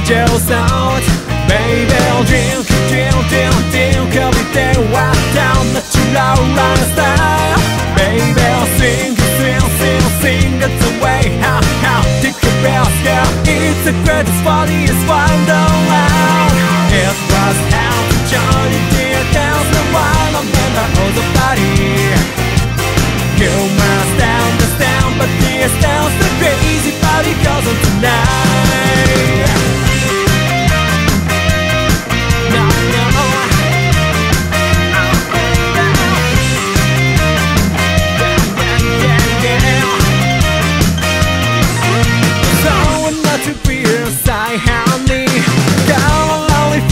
just out. Baby drink, drink, drink, drink Every day walk down natural lifestyle. Baby sing, sing, sing, sing That's the way. How, how Take a breath, yeah. It's the greatest, funniest wonderland. It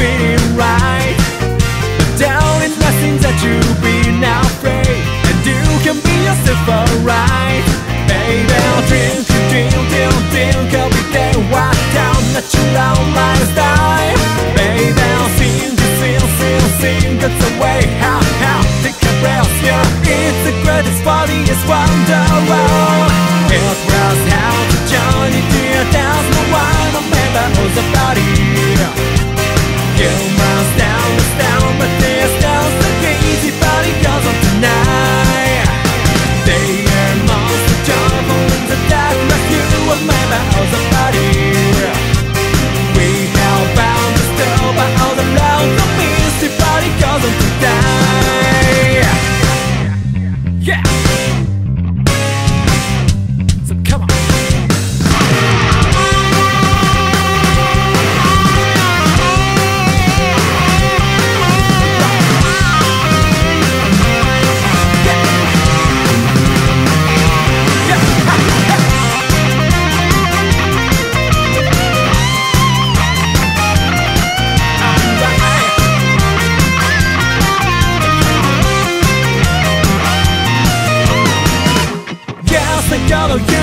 Feeling right. Down in blessings that you be now afraid. And you can be yourself alright. Baby, I'll drink, drink, drink, drink Every day, walk down natural lifestyle Baby, I'll sing, sing, sing, sing That's the way, how, how Take a breath, yeah. It's the greatest, funniest wonderworld It was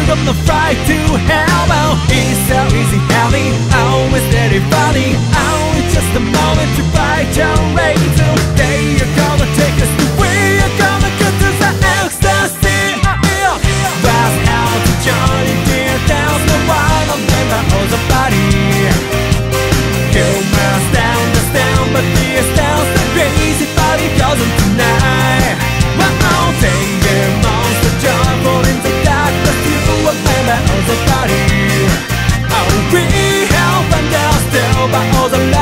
a the fight to hell. Oh, It's so easy, heavy, always steady, funny. Oh, it's just a moment to fight your How we held and down still by all the